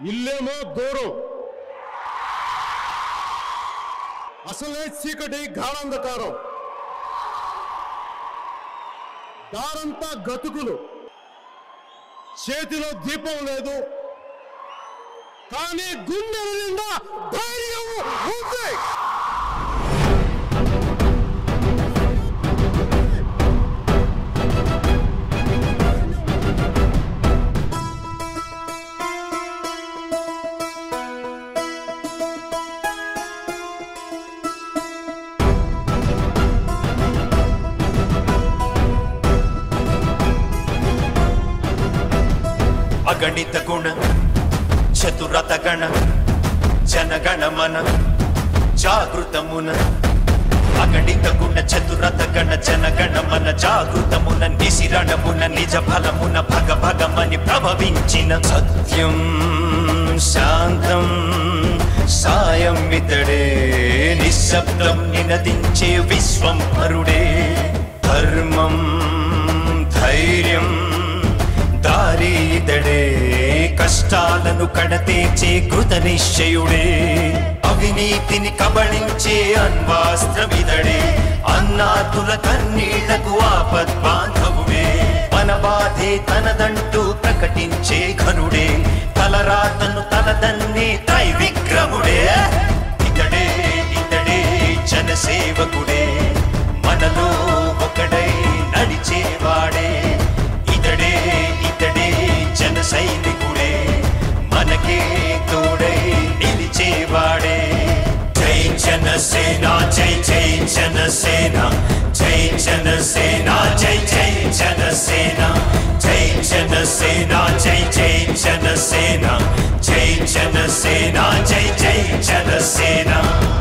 ఇల్లేమో దూరం అసలే చీకటి గాఢంధకారం. దారంతా గతుకులు. చేతిలో దీపం లేదు. కానీ గుండెల నిండా ధైర్యం ఉంది. అగణిత గుణ చతురత గణ జనగణ మన జాగృతమున. అగణిత గుణ చతురత గణ జనగణ మన జాగృతమున నిశిరణమున నిజ ఫలమున భగ భగమని ప్రభవించిన సత్యం శాంతం సాయం ఇతడే నిశ్శబ్దం నినదించే విశ్వం పరుడే ధర్మం కష్టాలను కడతేచే కృత నిశ్చయుడే అవినీతిని కబళించే అన్వాస్త్రమిదడే అన్నాతుల కన్నీళ్ళకు ఆపద్ బాంధవుడే మన బాధే తనదంటూ ప్రకటించే ఘనుడే. తలరాతను తలదన్నే త్రై Chandrasena, Jai Jai Chandrasena, Jai Chandrasena, Jai Jai Chandrasena, Jai Chandrasena, Jai Jai Chandrasena, Jai Chandrasena, Jai Jai Chandrasena.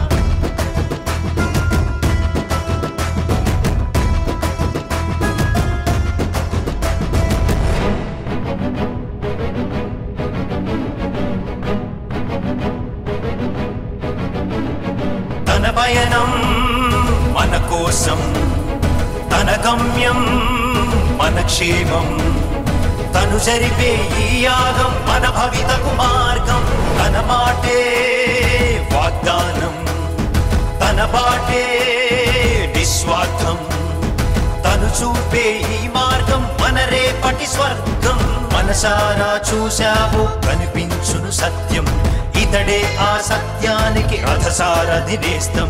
పయనం మన కోసం తన గమ్యం మన క్షేమం. తను జరిపే ఈ యాగం మన భవితకు మార్గం. తన మాటే వాగ్దానం తన పాటే నిస్వార్థం. తను చూపే ఈ మార్గం మన రేపటి స్వర్గం. మనసారా చూశావు కనిపించును సత్యం. ఇతడే ఆ సత్యానికి రథసారథి నేస్తం.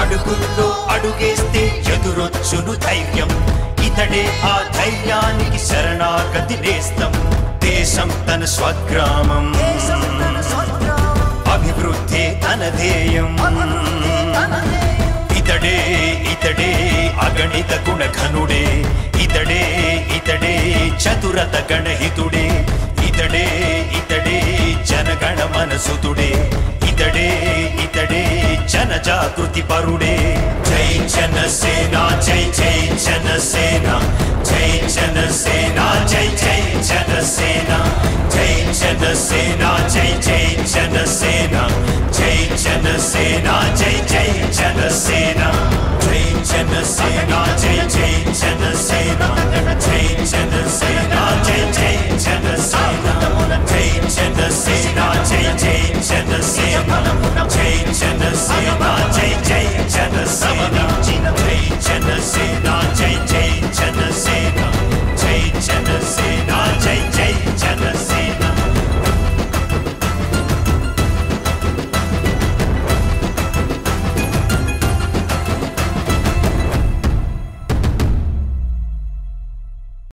అడుగుల్లో అడుగేస్తే ఎదురొచ్చును ధైర్యం. ఇతడే ఆ ధైర్యానికి శరణాగతి నేస్తం. దేశం తన స్వగ్రామం. అభివృద్ధి తన ధ్యేయం. ఇతడే ఇతడే అగణిత గుణఘనుడే. ఇతడే ఇతడే చతురత గణహితుడే. ఇతడే ఇతడే జనగణ మనసుతుడే. ఇతడే ఇతడే జన జాగృతి పరుడే. జై జన సేన జై జై జన సేన జై జన సేన జై జై జన సేన జై జన సేన జై జై జన సేన జై జన సేన జై జై జన సేన జై జన సేన జై జై జన జై